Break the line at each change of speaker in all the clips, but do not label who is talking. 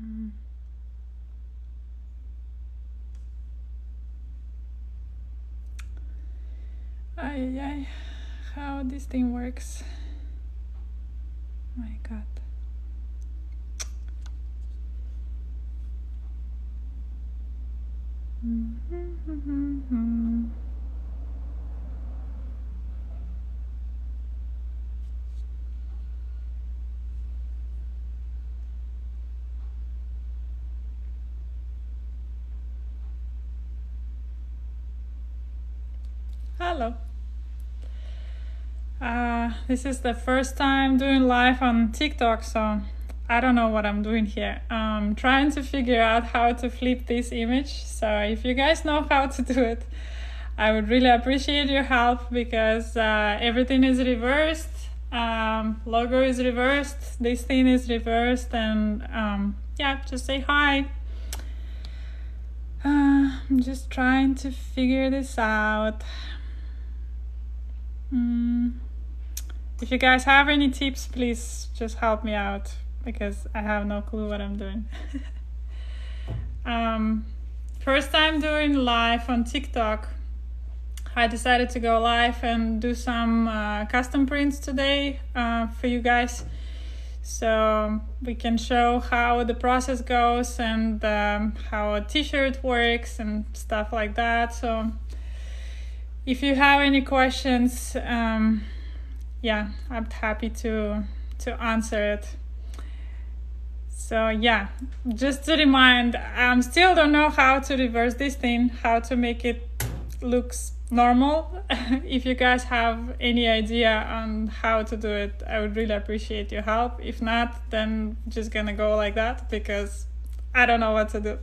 Mm. Ay, ay, how this thing works. My god. Mm-hmm. Hello. Uh, this is the first time doing live on TikTok, so I don't know what I'm doing here. I'm trying to figure out how to flip this image. So if you guys know how to do it, I would really appreciate your help because uh, everything is reversed. Um, logo is reversed. This thing is reversed, and um, yeah, just say hi. Uh, I'm just trying to figure this out. Mm. If you guys have any tips, please just help me out because I have no clue what I'm doing. um, first time doing live on TikTok. I decided to go live and do some uh, custom prints today uh, for you guys so we can show how the process goes and um, how a t-shirt works and stuff like that so if you have any questions um, yeah i'm happy to to answer it. So yeah just to remind i um, still don't know how to reverse this thing how to make it looks normal. If you guys have any idea on how to do it i would really appreciate your help. If not then just gonna go like that because i don't know what to do.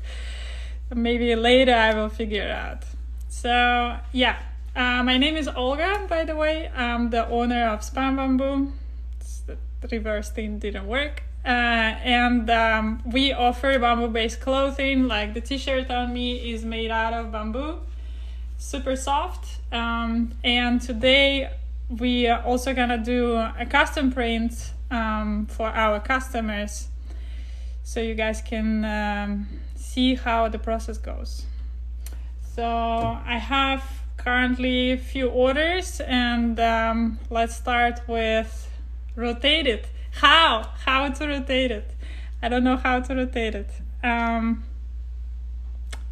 Maybe later i will figure it out. So yeah uh, my name is olga by the way. I'm the owner of Spun Bamboo. The reverse thing didn't work. Uh, and um, we offer bamboo based clothing. Like the t-shirt on me is made out of bamboo. Super soft. Um, and today we are also gonna do a custom print um, for our customers, so you guys can um, see how the process goes. So I have currently few orders, and um, let's start with rotate it. How? How to rotate it? I don't know how to rotate it. Um,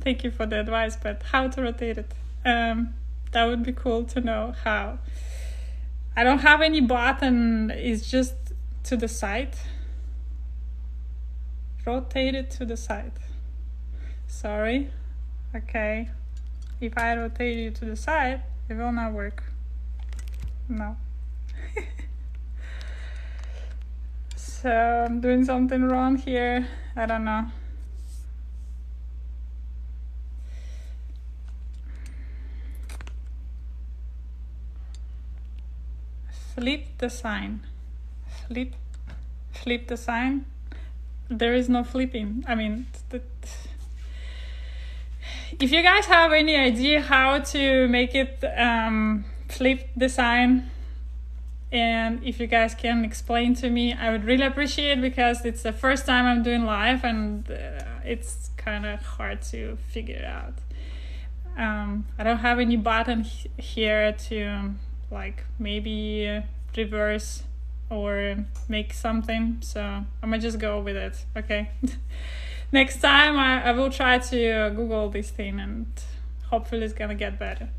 thank you for the advice, but how to rotate it? Um, that would be cool to know how. I don't have any button, it's just to the side. Rotate it to the side. Sorry. Okay. If I rotate it to the side, it will not work. No. so I'm doing something wrong here. I don't know. flip the sign flip flip the sign there is no flipping i mean if you guys have any idea how to make it um, flip design and if you guys can explain to me i would really appreciate because it's the first time i'm doing live and uh, it's kind of hard to figure out. Um, i don't have any button here to like maybe reverse or make something so i'm gonna just go with it okay next time I, I will try to google this thing and hopefully it's gonna get better.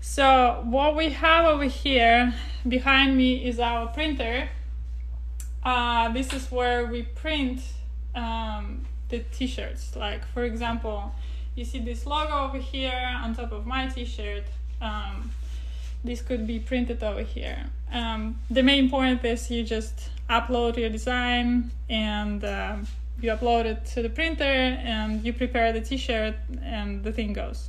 So what we have over here behind me is our printer. Uh, this is where we print um, the t-shirts. Like for example you see this logo over here on top of my t-shirt. Um, this could be printed over here. Um, the main point is you just upload your design and uh, you upload it to the printer and you prepare the t-shirt and the thing goes.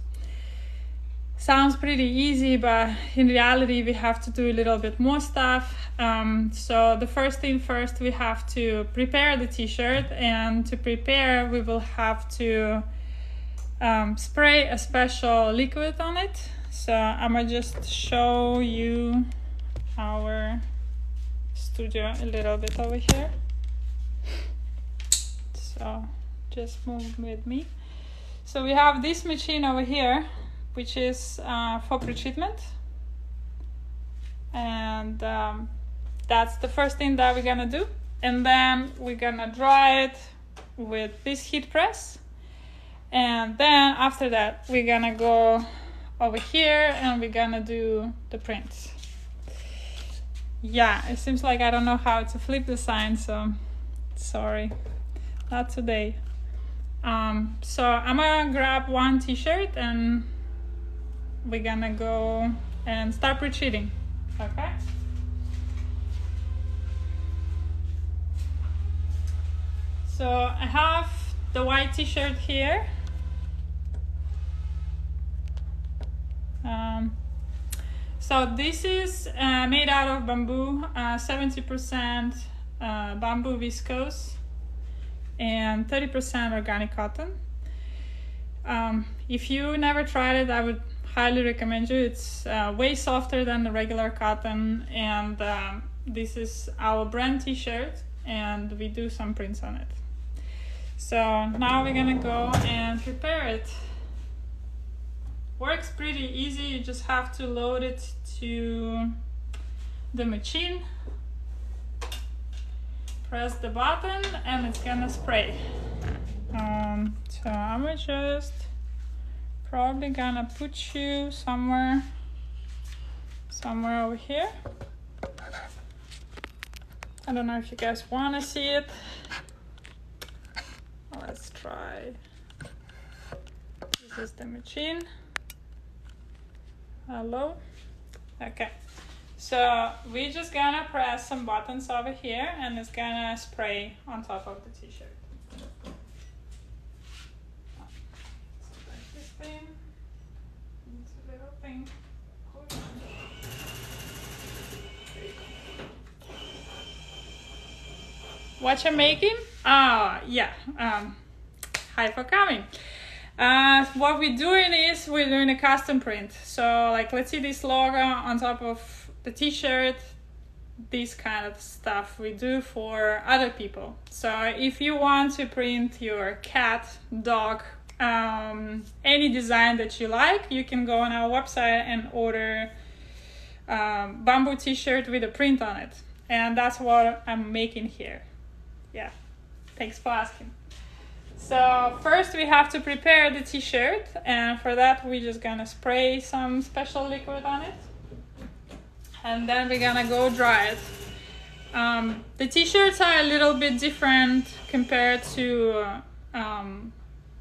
Sounds pretty easy, but in reality we have to do a little bit more stuff. Um, so the first thing first, we have to prepare the t-shirt and to prepare we will have to um, spray a special liquid on it so I'm gonna just show you our studio a little bit over here. So just move with me. So we have this machine over here, which is uh, for pre-treatment. And um, that's the first thing that we're gonna do. And then we're gonna dry it with this heat press. And then after that, we're gonna go over here and we're gonna do the prints. Yeah, it seems like I don't know how to flip the sign, so sorry, not today. Um, so I'm gonna grab one t-shirt and we're gonna go and start pre-treating, okay? So I have the white t-shirt here. Um, so this is uh, made out of bamboo, 70% uh, uh, bamboo viscose and 30% organic cotton. Um, if you never tried it, I would highly recommend you. It's uh, way softer than the regular cotton, and um, this is our brand T-shirt, and we do some prints on it. So now we're gonna go and prepare it. Works pretty easy, you just have to load it to the machine. Press the button and it's gonna spray. Um, so I'm just probably gonna put you somewhere, somewhere over here. I don't know if you guys wanna see it. Let's try. This is the machine. Hello. Okay. So we're just gonna press some buttons over here and it's gonna spray on top of the t-shirt. What you're making? Uh, yeah. Um, hi for coming. Uh, what we're doing is we're doing a custom print. So like, let's see this logo on top of the t-shirt, this kind of stuff we do for other people. So if you want to print your cat, dog, um, any design that you like, you can go on our website and order um, bamboo t-shirt with a print on it. And that's what I'm making here yeah, thanks for asking. So first we have to prepare the t-shirt and for that we're just gonna spray some special liquid on it and then we're gonna go dry it. Um, the t-shirts are a little bit different compared to um,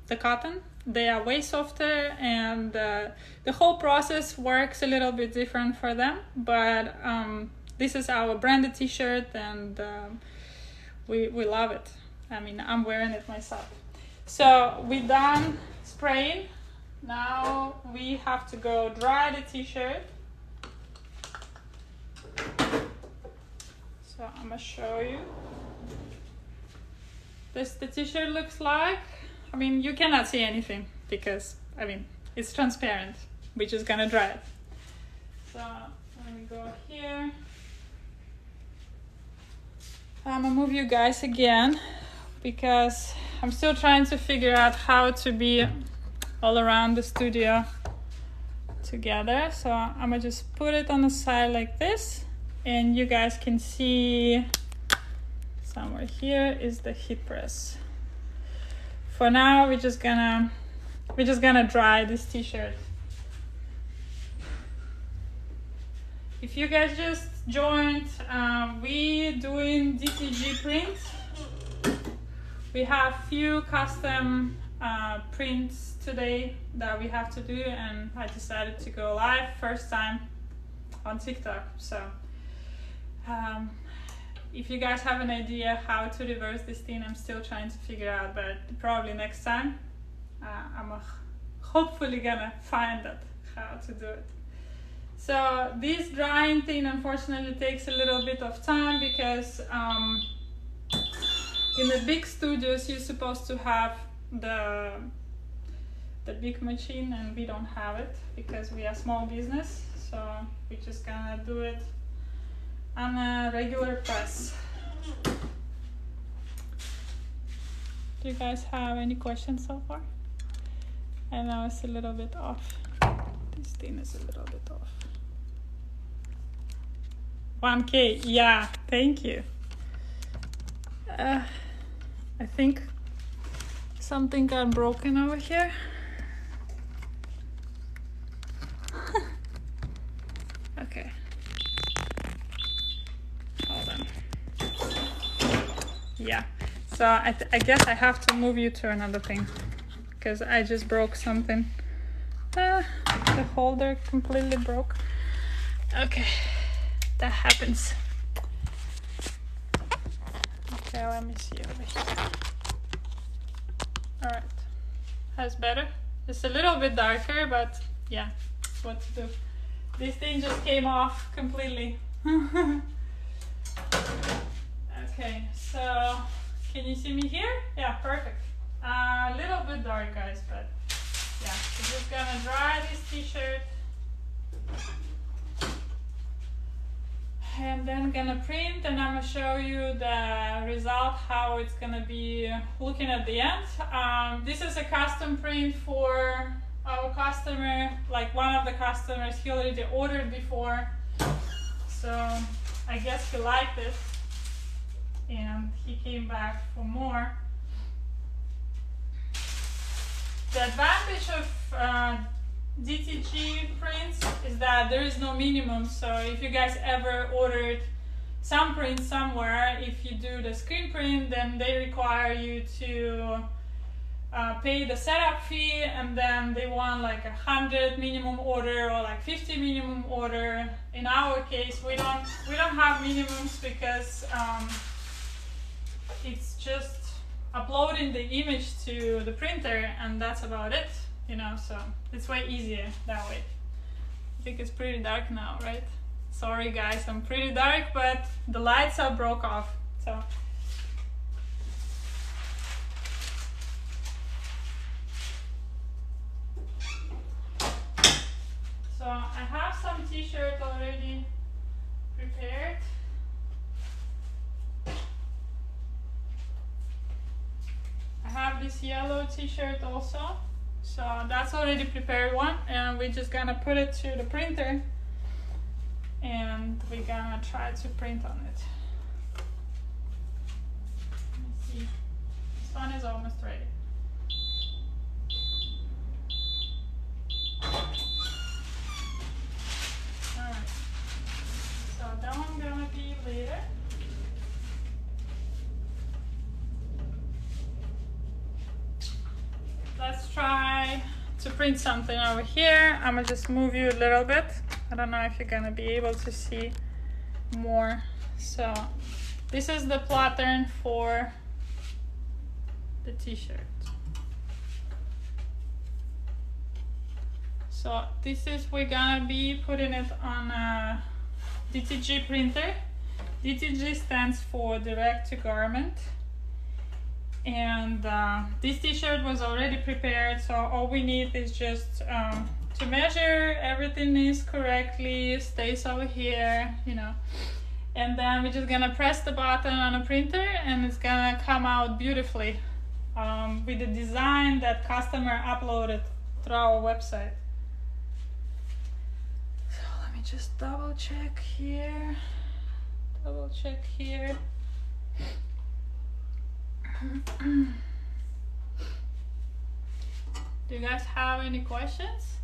the cotton. They are way softer and uh, the whole process works a little bit different for them but um, this is our branded t-shirt and um, we, we love it. I mean, I'm wearing it myself. So we're done spraying. Now we have to go dry the t-shirt. So I'm gonna show you. This the t-shirt looks like. I mean, you cannot see anything because, I mean, it's transparent. We're just gonna dry it. So let me go here. I'm gonna move you guys again because I'm still trying to figure out how to be all around the studio together. So I'm gonna just put it on the side like this and you guys can see somewhere here is the heat press. For now, we're just gonna we're just gonna dry this t-shirt. If you guys just joined, um, we doing DTG print. We have few custom uh, prints today that we have to do and I decided to go live first time on TikTok. So um, if you guys have an idea how to reverse this thing, I'm still trying to figure out, but probably next time uh, I'm hopefully gonna find out how to do it. So this drying thing unfortunately takes a little bit of time because um, in the big studios you're supposed to have the the big machine and we don't have it because we are small business so we're just gonna do it on a regular press Do you guys have any questions so far? I know it's a little bit off. This thing is a little bit off. 1k, yeah, thank you. Uh, I think something got broken over here. okay. Hold on. Yeah. So I, I guess I have to move you to another thing because I just broke something. Ah, the holder completely broke. Okay, that happens. Okay, let me see over here. Alright, that's better. It's a little bit darker, but yeah, what to do. This thing just came off completely. okay, so can you see me here? Yeah, perfect. A uh, little bit dark, guys, but yeah. We're just gonna dry this t-shirt. And then gonna print and I'm gonna show you the result, how it's gonna be looking at the end. Um, this is a custom print for our customer, like one of the customers, he already ordered before. So I guess he liked it and he came back for more. The advantage of uh, DTG prints is that there is no minimum. So if you guys ever ordered some print somewhere, if you do the screen print, then they require you to uh, pay the setup fee and then they want like a hundred minimum order or like 50 minimum order. In our case, we don't we don't have minimums because um, it's just uploading the image to the printer and that's about it you know so it's way easier that way. I think it's pretty dark now right? Sorry guys I'm pretty dark but the lights are broke off so. So I have some t-shirt already prepared have this yellow t-shirt also. So that's already prepared one and we're just gonna put it to the printer and we're gonna try to print on it. This one is almost ready. Alright, so that one gonna be later let's try to print something over here. I'm gonna just move you a little bit. I don't know if you're gonna be able to see more. So this is the pattern for the t-shirt. So this is, we're gonna be putting it on a DTG printer. DTG stands for direct to garment and uh, this t-shirt was already prepared so all we need is just um, to measure everything is correctly stays over here you know. And then we're just gonna press the button on a printer and it's gonna come out beautifully. Um, with the design that customer uploaded through our website. So let me just double check here. Double check here Do you guys have any questions?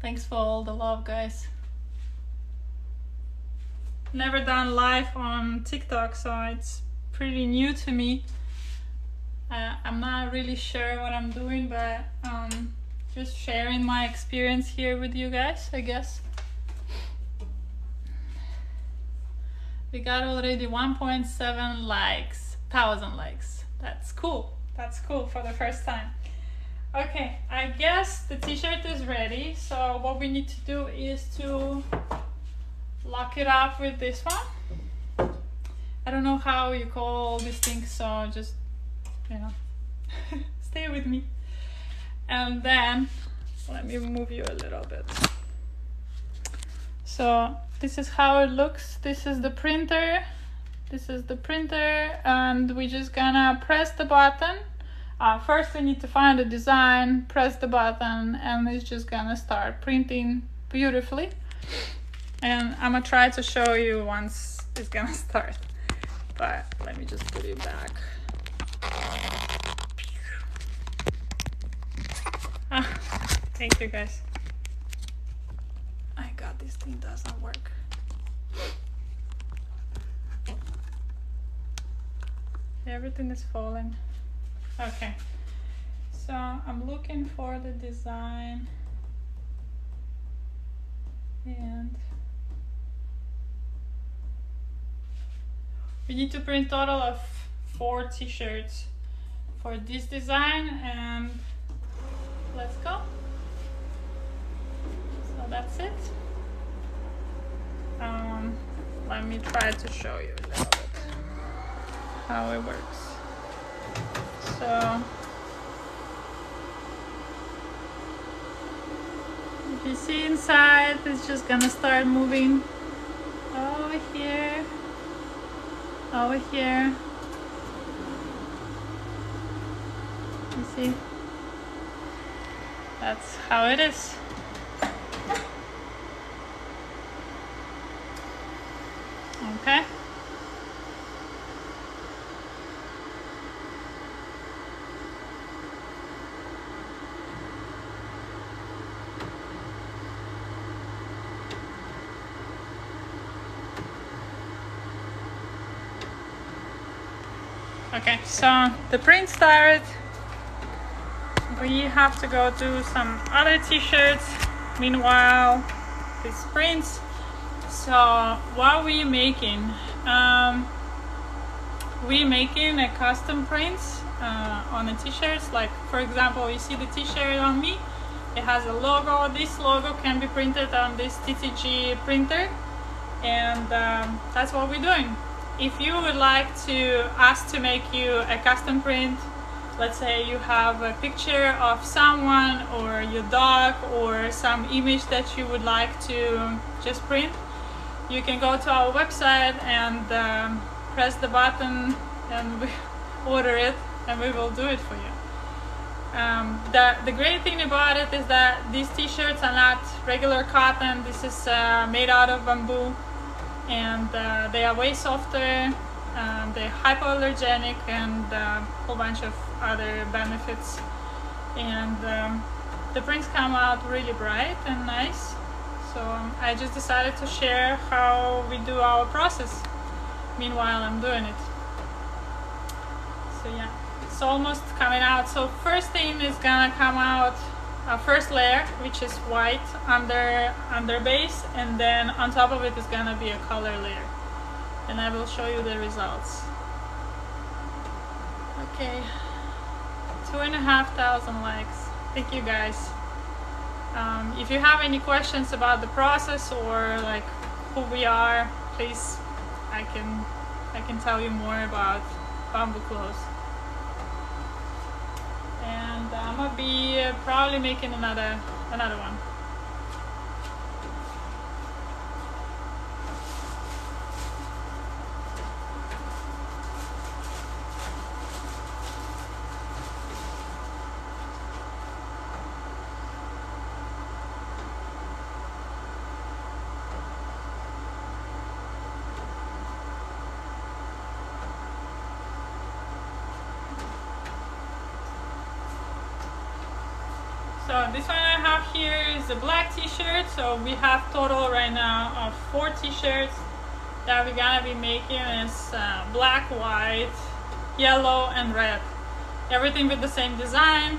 Thanks for all the love, guys. Never done live on TikTok, so it's pretty new to me. Uh, I'm not really sure what I'm doing, but um, just sharing my experience here with you guys, I guess. We got already 1.7 likes, thousand likes. That's cool. That's cool for the first time. Okay, I guess the t-shirt is ready. So what we need to do is to lock it up with this one. I don't know how you call these things, so just, you know, stay with me. And then, let me move you a little bit. So this is how it looks. This is the printer. This is the printer. And we're just gonna press the button. Uh, first we need to find the design press the button and it's just gonna start printing beautifully. And I'm gonna try to show you once it's gonna start. But let me just put it back. Ah, thank you guys I got this thing doesn't work. Everything is falling. Okay. So I'm looking for the design. And we need to print total of four t-shirts for this design and let's go that's it. Um, let me try to show you a little bit how it works. So if you see inside it's just gonna start moving over here over here. You see? That's how it is okay Okay, so the print started. We have to go do some other t-shirts. Meanwhile, this prints. So what are we making? Um, we making a custom prints uh, on the t-shirts. Like for example, you see the t-shirt on me. It has a logo. This logo can be printed on this DTG printer, and um, that's what we're doing if you would like to ask to make you a custom print, let's say you have a picture of someone or your dog or some image that you would like to just print, you can go to our website and um, press the button and we order it and we will do it for you. Um, the, the great thing about it is that these t-shirts are not regular cotton, this is uh, made out of bamboo and uh, they are way softer um, they're hypoallergenic and a uh, whole bunch of other benefits. And um, the prints come out really bright and nice. So um, I just decided to share how we do our process. Meanwhile I'm doing it. So yeah. It's almost coming out. So first thing is gonna come out a first layer which is white under under base and then on top of it is gonna be a color layer. And I will show you the results. Okay. Two and a half thousand likes. Thank you guys. Um, if you have any questions about the process or like who we are please I can I can tell you more about bamboo clothes and I'm gonna be uh, probably making another another one So this one I have here is a black t-shirt. So we have total right now of four t-shirts that we're gonna be making is uh, black, white, yellow, and red. Everything with the same design.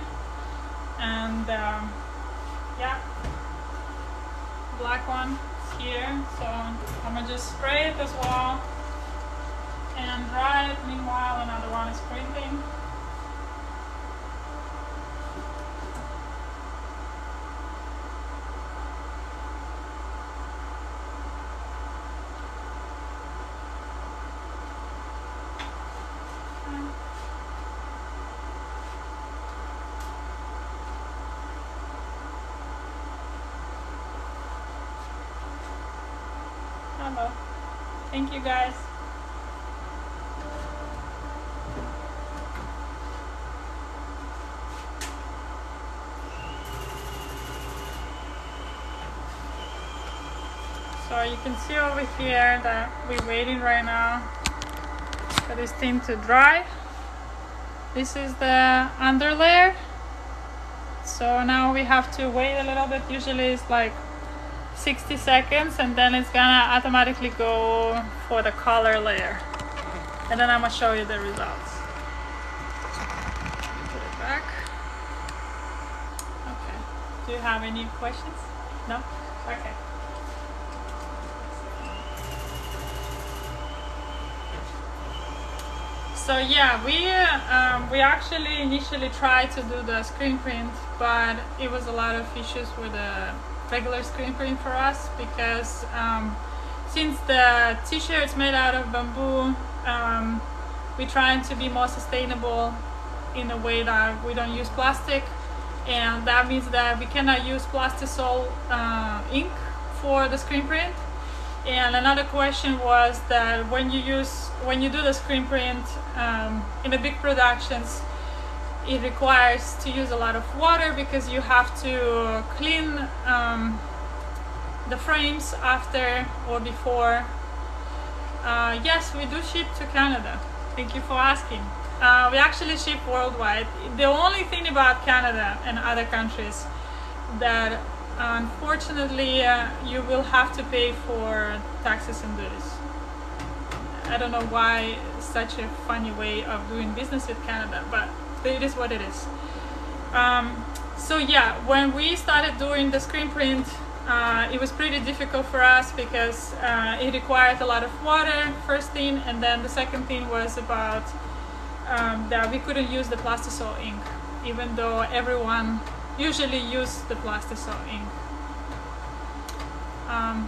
And um, yeah, black one is here. So I'm gonna just spray it as well and dry it. Meanwhile, another one is printing. you guys. So you can see over here that we're waiting right now for this thing to dry. This is the underlayer. So now we have to wait a little bit. Usually it's like 60 seconds and then it's gonna automatically go for the color layer. And then I'm gonna show you the results. Put it back. Okay. Do you have any questions? No? Okay. So yeah, we um, we actually initially tried to do the screen print, but it was a lot of issues with the regular screen print for us because um, since the t-shirt is made out of bamboo, um, we're trying to be more sustainable in a way that we don't use plastic. And that means that we cannot use plastisol uh, ink for the screen print. And another question was that when you use when you do the screen print um, in the big productions it requires to use a lot of water because you have to clean um, the frames after or before uh, yes we do ship to Canada thank you for asking uh, we actually ship worldwide. The only thing about Canada and other countries that unfortunately uh, you will have to pay for taxes and duties. I don't know why such a funny way of doing business with Canada, but it is what it is. Um, so yeah, when we started doing the screen print, uh, it was pretty difficult for us because uh, it required a lot of water, first thing, and then the second thing was about um, that we couldn't use the plastisol ink, even though everyone usually use the plastisol ink. Um,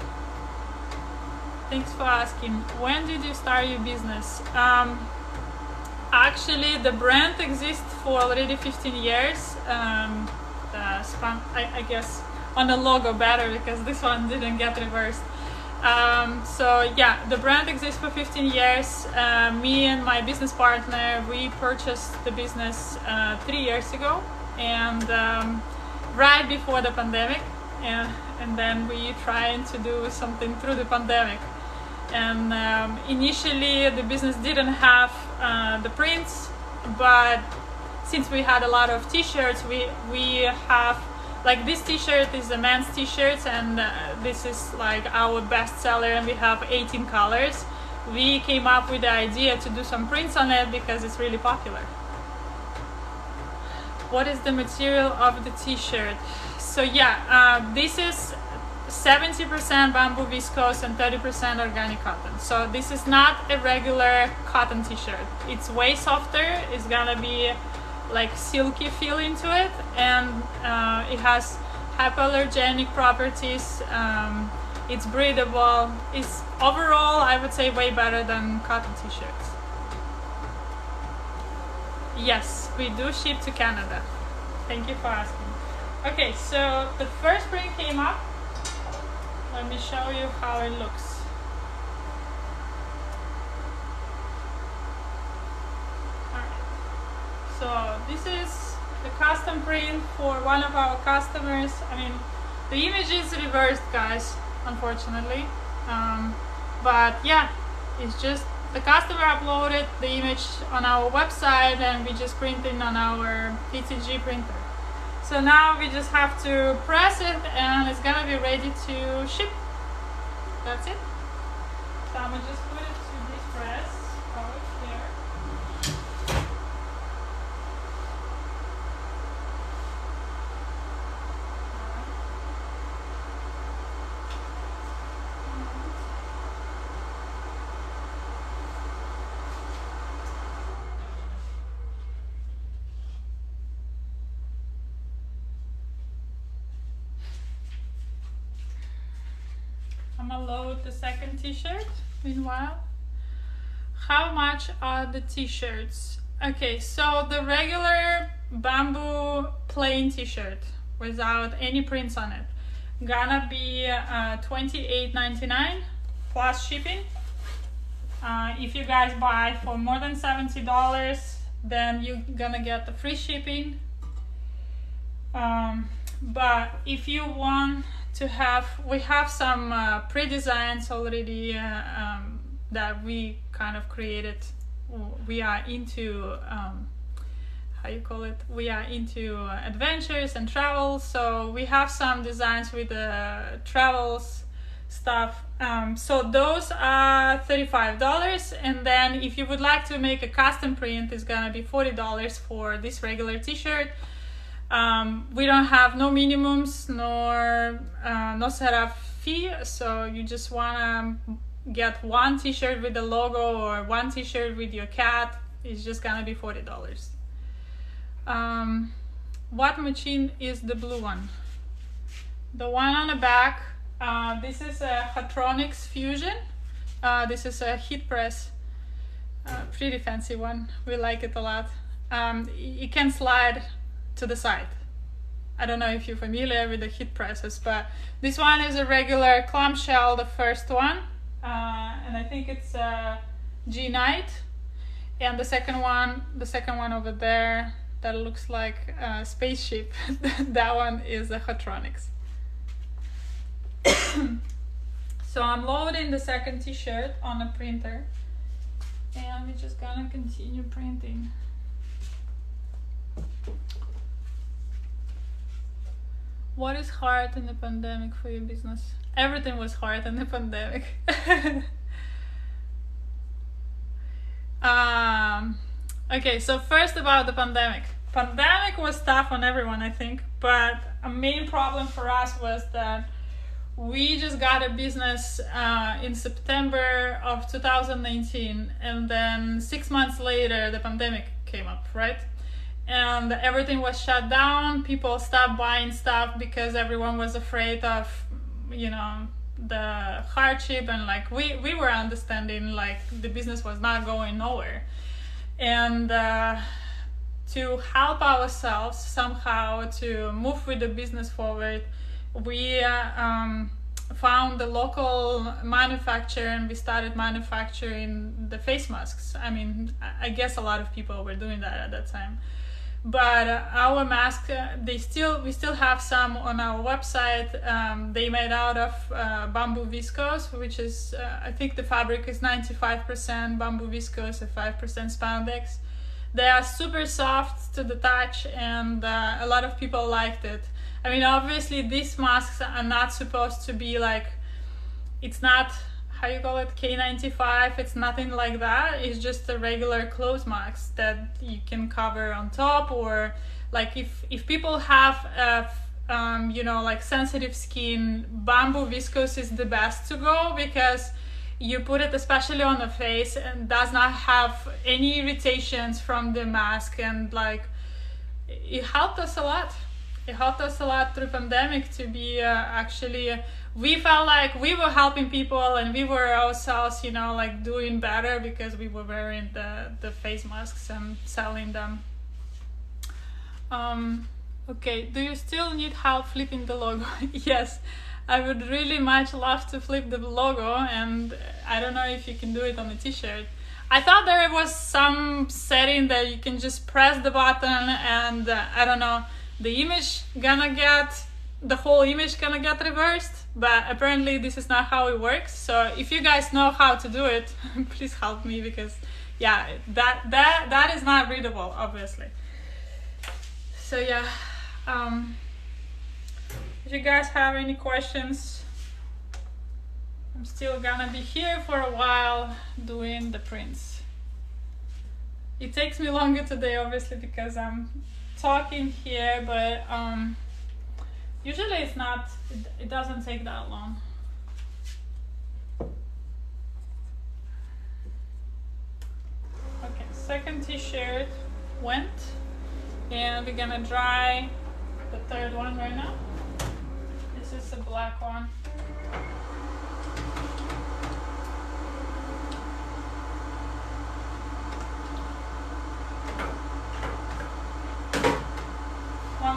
thanks for asking. When did you start your business? Um, actually, the brand exists for already 15 years. Um, Spun, I, I guess on the logo better because this one didn't get reversed. Um, so yeah, the brand exists for 15 years. Uh, me and my business partner, we purchased the business uh, three years ago, and um, right before the pandemic, and, and then we trying to do something through the pandemic. And um, initially, the business didn't have uh, the prints, but since we had a lot of T-shirts, we we have like this t-shirt is a man's t-shirt and uh, this is like our best seller and we have 18 colors. We came up with the idea to do some prints on it because it's really popular. What is the material of the t-shirt? So yeah uh, this is 70% bamboo viscose and 30% organic cotton. So this is not a regular cotton t-shirt. It's way softer. It's gonna be like silky feel into it. And uh, it has hypoallergenic properties. Um, it's breathable. It's overall I would say way better than cotton t-shirts. Yes we do ship to Canada. Thank you for asking. Okay so the first print came up let me show you how it looks So this is the custom print for one of our customers. I mean, the image is reversed, guys, unfortunately. Um, but yeah, it's just the customer uploaded the image on our website and we just printed on our DTG printer. So now we just have to press it and it's gonna be ready to ship. That's it. So I'm gonna just put it to this press. load the second t-shirt meanwhile. How much are the t-shirts? Okay, so the regular bamboo plain t-shirt without any prints on it gonna be uh, 28.99 plus shipping. Uh, if you guys buy for more than $70, then you're gonna get the free shipping. Um, but if you want to have we have some uh, pre-designs already uh, um, that we kind of created. We are into um, how you call it? We are into uh, adventures and travels so we have some designs with the travels stuff. Um, so those are $35 and then if you would like to make a custom print it's gonna be $40 for this regular t-shirt um, we don't have no minimums nor uh, no setup fee so you just wanna get one t-shirt with the logo or one t-shirt with your cat it's just gonna be $40 um, what machine is the blue one? The one on the back uh, this is a Hotronix Fusion. Uh, this is a heat press uh, pretty fancy one. We like it a lot. Um, it can slide to the side I don't know if you're familiar with the heat presses but this one is a regular clamshell the first one uh, and I think it's uh, G Knight. And the second one, the second one over there, that looks like a spaceship. that one is a Hotronix. so I'm loading the second t-shirt on a printer and we're just gonna continue printing. What is hard in the pandemic for your business? everything was hard in the pandemic. um, okay, so first about the pandemic. Pandemic was tough on everyone, I think, but a main problem for us was that we just got a business uh, in September of 2019, and then six months later, the pandemic came up, right? And everything was shut down. People stopped buying stuff because everyone was afraid of you know the hardship and like we we were understanding like the business was not going nowhere. And uh, to help ourselves somehow to move with the business forward we uh, um, found the local manufacturer and we started manufacturing the face masks. I mean i guess a lot of people were doing that at that time but our mask uh, they still we still have some on our website. Um, they made out of uh, bamboo viscose which is uh, i think the fabric is 95% bamboo viscose and 5% spandex. They are super soft to the touch and uh, a lot of people liked it. I mean obviously these masks are not supposed to be like it's not how you call it? K95 it's nothing like that. It's just a regular clothes mask that you can cover on top or like if if people have a um, you know like sensitive skin bamboo viscose is the best to go because you put it especially on the face and does not have any irritations from the mask and like it helped us a lot it helped us a lot through pandemic to be uh, actually we felt like we were helping people and we were ourselves you know like doing better because we were wearing the the face masks and selling them. Um okay do you still need help flipping the logo? Yes i would really much love to flip the logo and i don't know if you can do it on a t-shirt. I thought there was some setting that you can just press the button and uh, i don't know the image gonna get the whole image gonna get reversed but apparently this is not how it works. So if you guys know how to do it please help me because yeah that that that is not readable obviously. So yeah um if you guys have any questions i'm still gonna be here for a while doing the prints. It takes me longer today obviously because i'm talking here but um Usually it's not, it, it doesn't take that long. Okay, second t-shirt went and we're gonna dry the third one right now. This is the black one.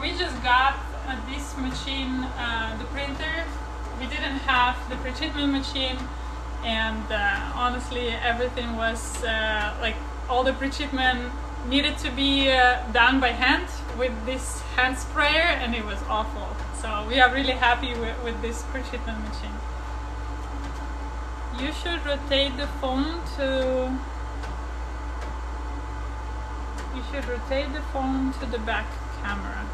We just got uh, this machine, uh, the printer, we didn't have the pre-treatment machine and uh, honestly everything was uh, like all the pre-treatment needed to be uh, done by hand with this hand sprayer and it was awful. So we are really happy with, with this pre-treatment machine. You should rotate the phone to you should rotate the phone to the back camera.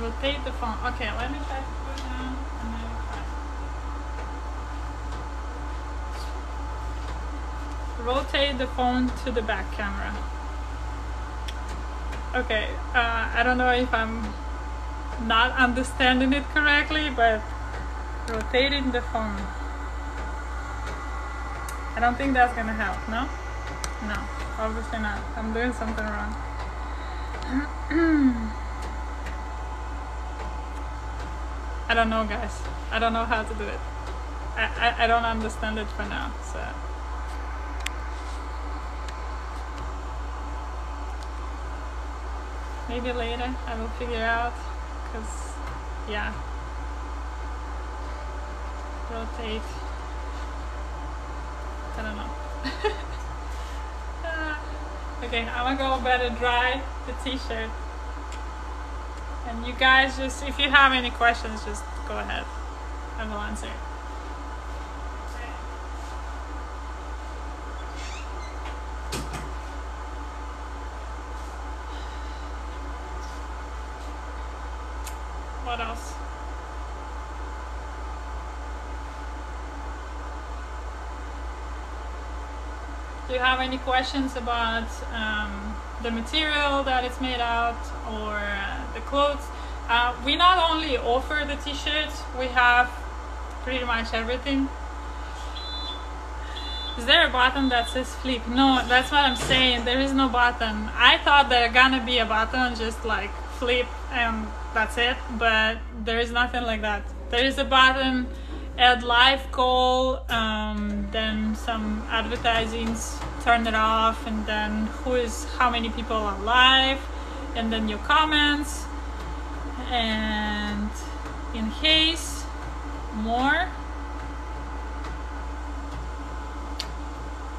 Rotate the phone. Okay, let me try to put down and then. Rotate the phone to the back camera. Okay, uh, I don't know if I'm not understanding it correctly, but rotating the phone. I don't think that's gonna help, no? No, obviously not. I'm doing something wrong. I don't know, guys. I don't know how to do it. I, I, I don't understand it for now, so. Maybe later I will figure out, because, yeah. Rotate. I don't know. Ah. okay, I'm gonna go better dry the t-shirt. And you guys just, if you have any questions, just go ahead. I will answer. What else? Do you have any questions about um, the material that it's made out or uh, clothes? Uh, we not only offer the t-shirts, we have pretty much everything. Is there a button that says flip? No, that's what I'm saying. There is no button. I thought there gonna be a button just like flip and that's it, but there is nothing like that. There is a button add live call, um, then some advertisings, turn it off, and then who is how many people are live, and then your comments, and in case more,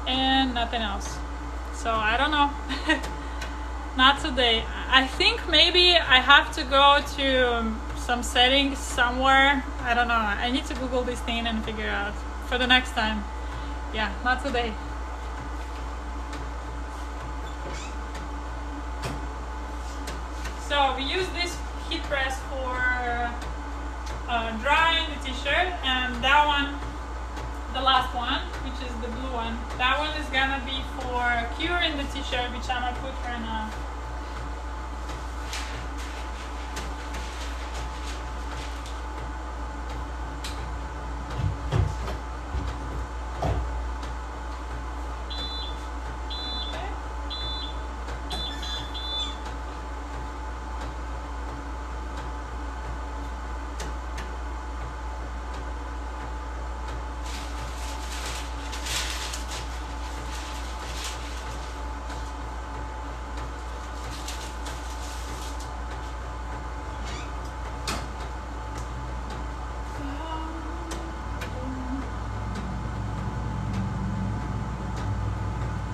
and nothing else. So I don't know. Not today. I think maybe I have to go to some settings somewhere. I don't know. I need to Google this thing and figure out for the next time. Yeah, not today. So we use this heat press for uh, drying the t-shirt and that one, the last one, which is the blue one, that one is gonna be for curing the t-shirt, which I'm gonna put right now.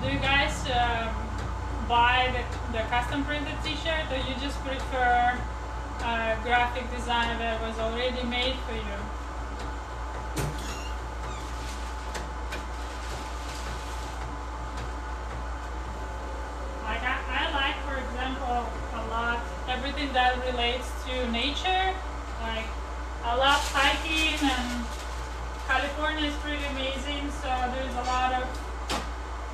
Do you guys um, buy the, the custom printed t-shirt or you just prefer a graphic design that was already made for you? Like I, I like, for example, a lot everything that relates to nature. Like I love hiking and California is pretty amazing, so there's a lot of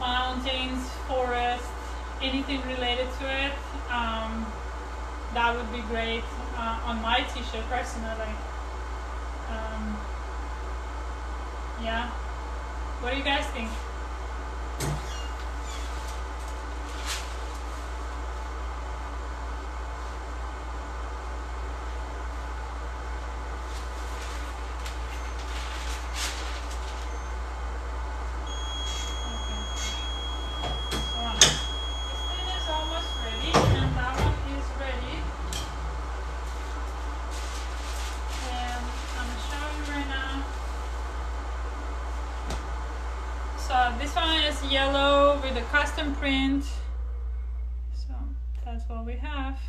mountains, forests, anything related to it. Um, that would be great uh, on my t-shirt personally. Um, yeah. What do you guys think? yellow with a custom print. So that's what we have.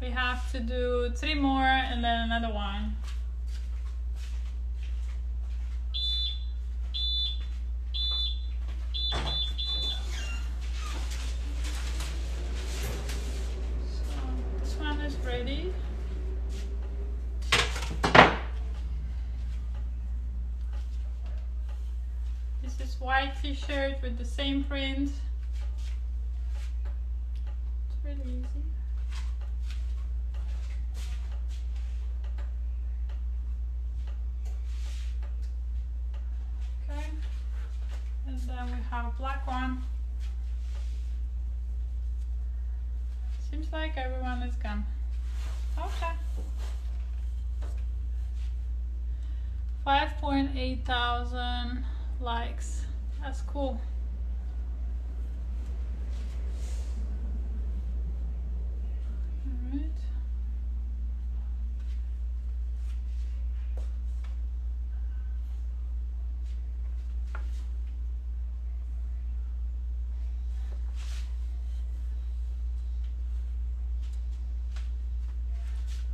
We have to do three more and then another one. It's really easy. Okay. And then we have a black one. Seems like everyone is gone. Okay. 5.8 thousand likes. That's cool. Alright.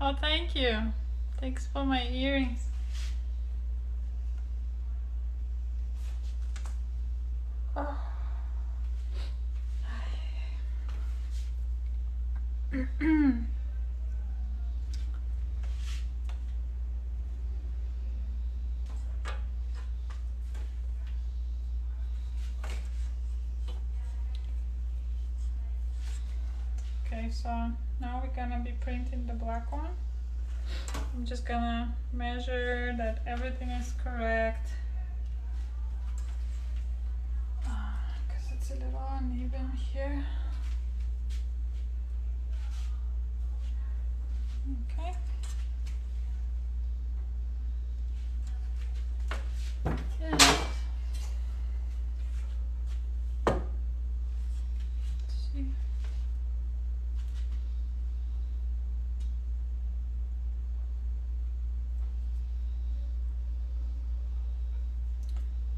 Oh, thank you. Thanks for my earrings. Oh. okay, so now we're gonna be printing the black one. I'm just gonna measure that everything is correct. Because it's a little uneven here. Okay. And let's see.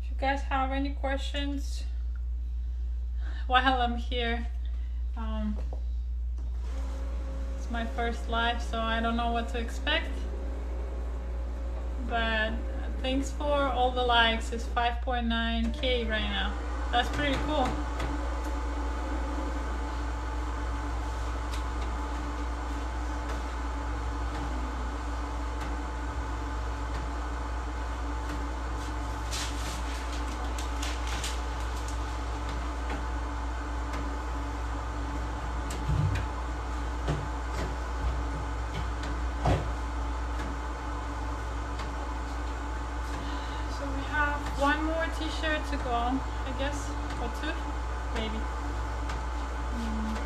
If you guys have any questions while I'm here, um, it's my first live, so I don't know what to expect. But thanks for all the likes. It's 5.9k right now. That's pretty cool. So we have one more t-shirt to go, I guess, or two, maybe. Mm.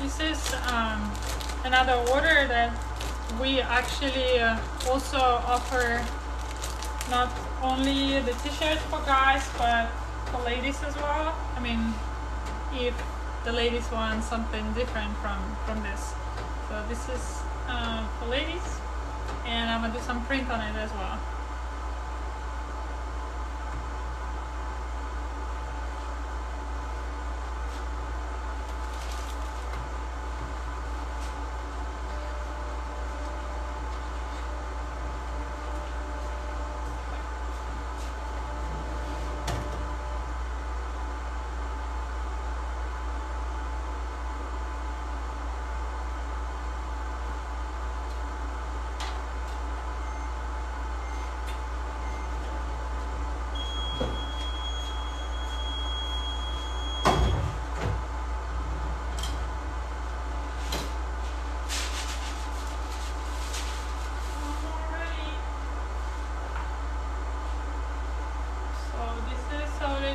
This is um, another order that we actually uh, also offer not only the t-shirts for guys but for ladies as well. I mean, if the ladies want something different from from this, so this is uh, for ladies, and I'm gonna do some print on it as well.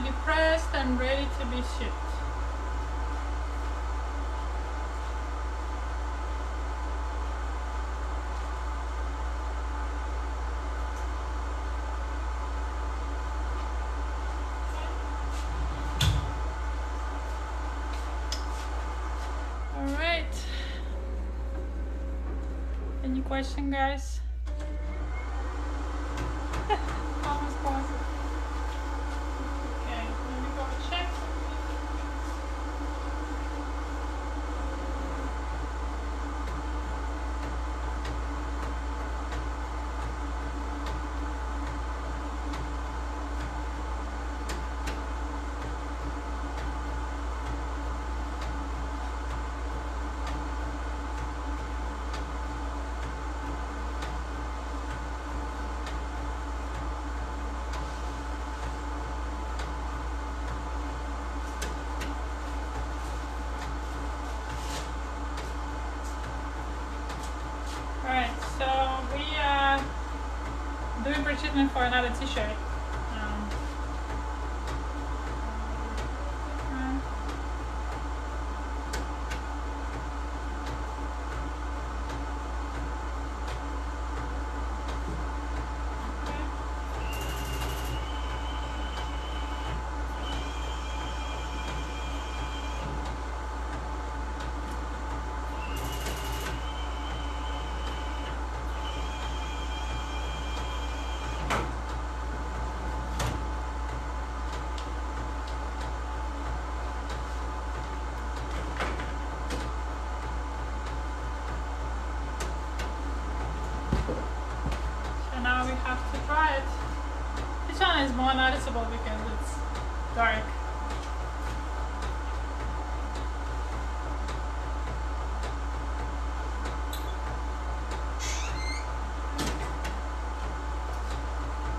depressed and ready to be shipped. All right. Any question, guys? For another t-shirt. Um, uh, okay. So now we have to try it. This one is more noticeable because it's dark.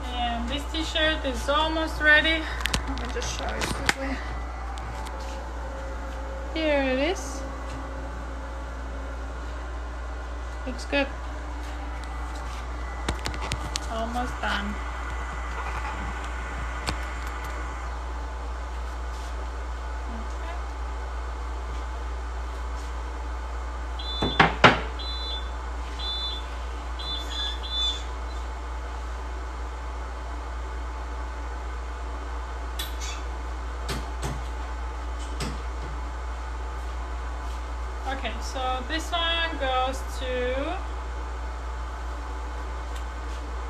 And this t-shirt is almost ready. Let me just show you quickly. Here it is. Looks good. Almost done. Okay. Okay, so this one goes to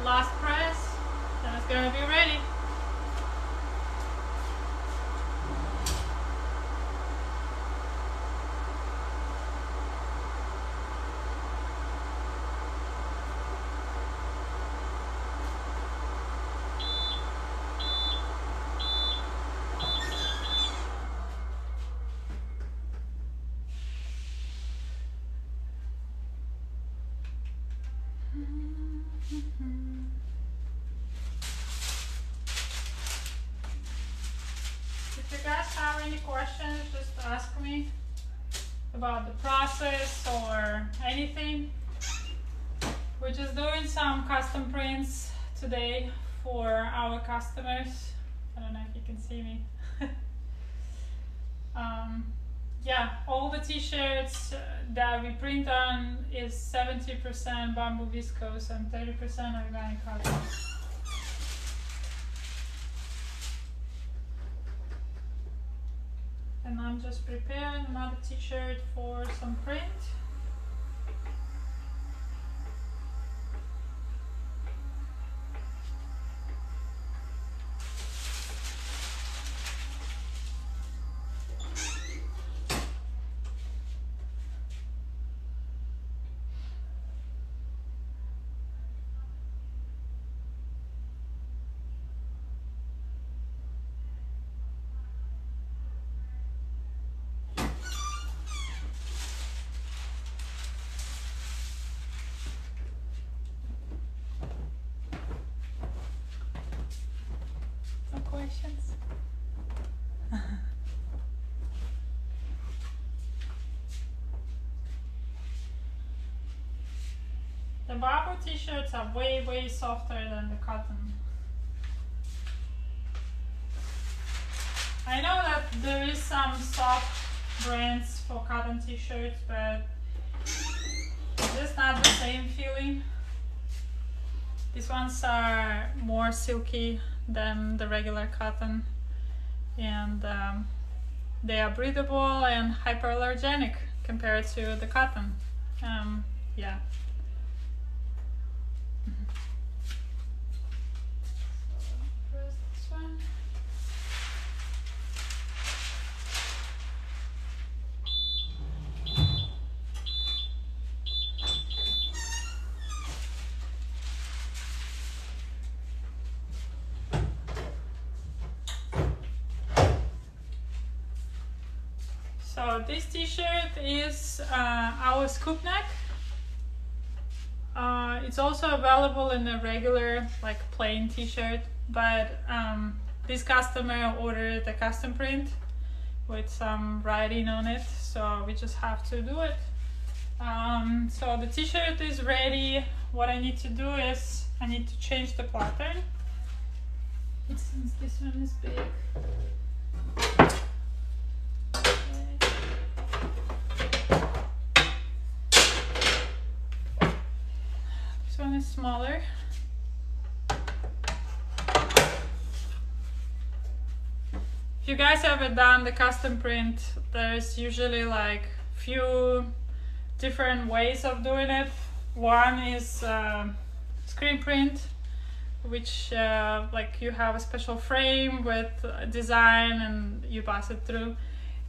last press, then it's gonna be ready. If you guys have any questions, just ask me about the process or anything. We're just doing some custom prints today for our customers. I don't know if you can see me. um, yeah, all the t-shirts uh, that we print on is 70% bamboo viscose and 30% organic cotton. And I'm just preparing another t-shirt for some print. No questions? The bamboo t-shirts are way way softer than the cotton. I know that there is some soft brands for cotton t-shirts, but it's not the same feeling. These ones are more silky than the regular cotton and um, they are breathable and hyperallergenic compared to the cotton. Um, yeah, so this t-shirt is our scoop neck. It's also available in a regular, like plain t-shirt, but um, this customer ordered a custom print with some writing on it, so we just have to do it. Um, so the t-shirt is ready. What I need to do is I need to change the pattern. Since this one is big. This one is smaller. If you guys ever done the custom print, there's usually like few different ways of doing it. One is uh, screen print, which uh, like you have a special frame with a design and you pass it through.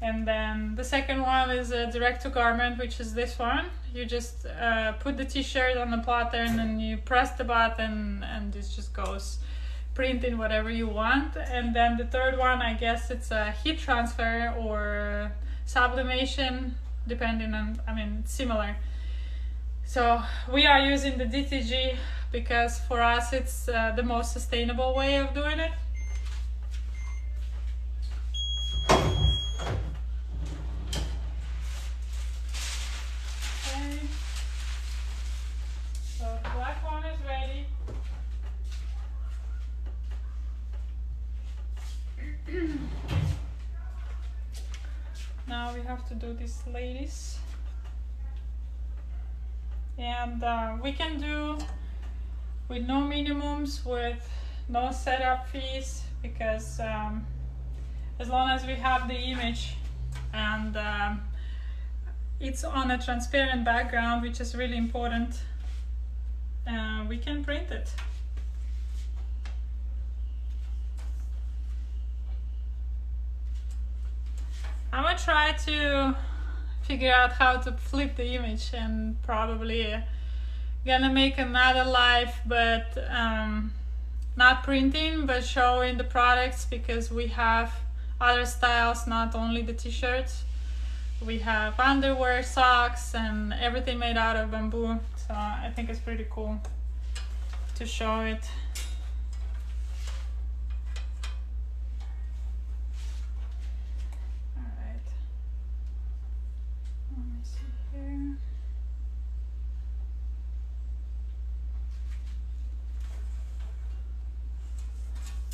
And then the second one is a direct to garment, which is this one. You just uh, put the t-shirt on the pattern and then you press the button and it just goes printing whatever you want. And then the third one, I guess it's a heat transfer or sublimation, depending on, I mean, similar. So we are using the DTG because for us it's uh, the most sustainable way of doing it. Okay. So the black one is ready. now we have to do these ladies. And uh, we can do with no minimums with no setup fees because um, as long as we have the image and um, it's on a transparent background which is really important uh, we can print it. I'm gonna try to figure out how to flip the image and probably gonna make another live but um, not printing but showing the products because we have other styles not only the t-shirts. We have underwear socks and everything made out of bamboo. So I think it's pretty cool to show it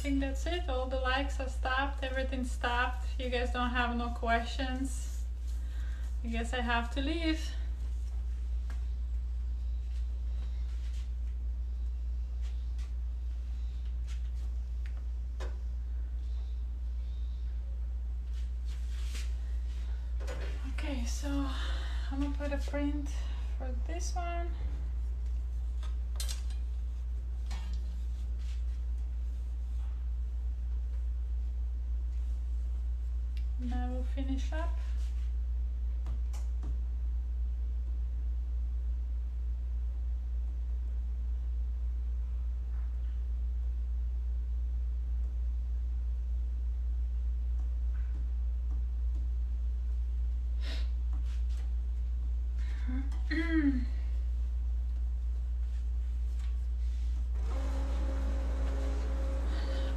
think that's it. All the likes are stopped. Everything stopped. You guys don't have no questions. I guess I have to leave. Okay, so I'm gonna put a print for this one. Now we'll up.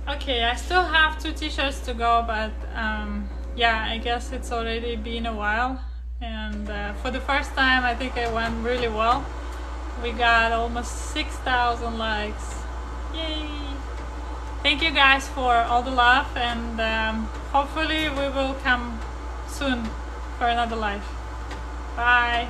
okay, I still have two t-shirts to go, but um, yeah, I guess it's already been a while. And uh, for the first time, I think it went really well. We got almost 6,000 likes. Yay! Thank you guys for all the love and um, hopefully we will come soon for another live. Bye!